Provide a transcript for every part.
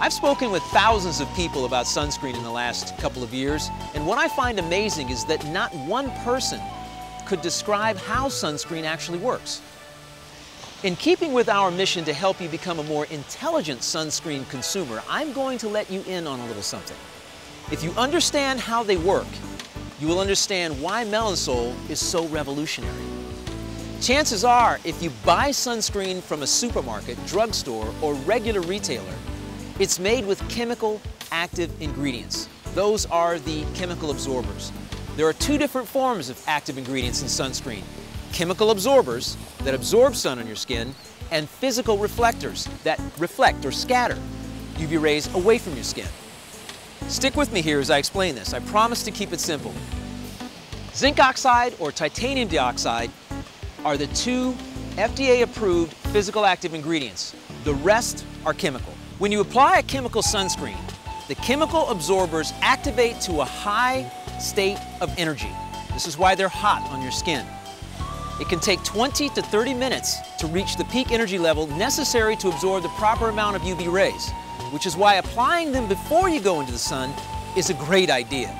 I've spoken with thousands of people about sunscreen in the last couple of years, and what I find amazing is that not one person could describe how sunscreen actually works. In keeping with our mission to help you become a more intelligent sunscreen consumer, I'm going to let you in on a little something. If you understand how they work, you will understand why Melansol is so revolutionary. Chances are, if you buy sunscreen from a supermarket, drugstore, or regular retailer, it's made with chemical active ingredients. Those are the chemical absorbers. There are two different forms of active ingredients in sunscreen. Chemical absorbers that absorb sun on your skin and physical reflectors that reflect or scatter UV rays away from your skin. Stick with me here as I explain this. I promise to keep it simple. Zinc oxide or titanium dioxide are the two FDA-approved physical active ingredients. The rest are chemical. When you apply a chemical sunscreen, the chemical absorbers activate to a high state of energy. This is why they're hot on your skin. It can take 20 to 30 minutes to reach the peak energy level necessary to absorb the proper amount of UV rays, which is why applying them before you go into the sun is a great idea.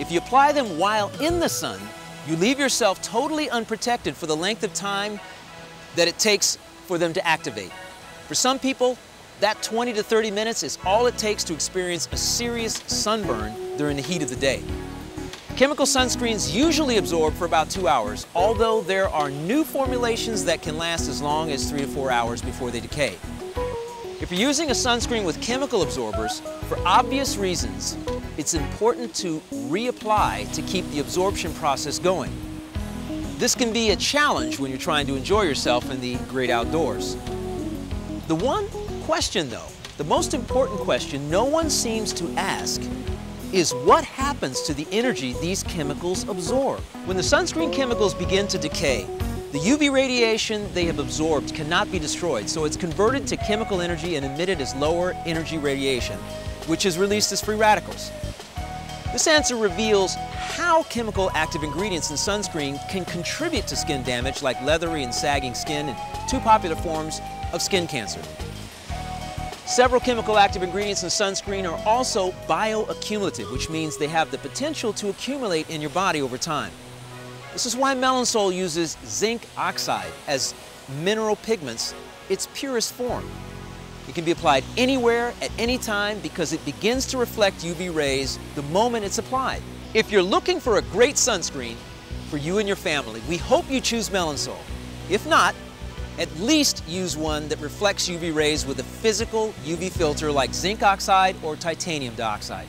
If you apply them while in the sun, you leave yourself totally unprotected for the length of time that it takes for them to activate. For some people, that 20 to 30 minutes is all it takes to experience a serious sunburn during the heat of the day. Chemical sunscreens usually absorb for about two hours, although there are new formulations that can last as long as three to four hours before they decay. If you're using a sunscreen with chemical absorbers, for obvious reasons, it's important to reapply to keep the absorption process going. This can be a challenge when you're trying to enjoy yourself in the great outdoors. The one question, though, the most important question no one seems to ask is what happens to the energy these chemicals absorb? When the sunscreen chemicals begin to decay, the UV radiation they have absorbed cannot be destroyed, so it's converted to chemical energy and emitted as lower energy radiation, which is released as free radicals. This answer reveals how chemical active ingredients in sunscreen can contribute to skin damage like leathery and sagging skin and two popular forms of skin cancer. Several chemical active ingredients in sunscreen are also bioaccumulative, which means they have the potential to accumulate in your body over time. This is why Melansol uses zinc oxide as mineral pigments, its purest form. It can be applied anywhere at any time because it begins to reflect UV rays the moment it's applied. If you're looking for a great sunscreen for you and your family, we hope you choose Melansol. If not, at least use one that reflects UV rays with a physical UV filter like zinc oxide or titanium dioxide.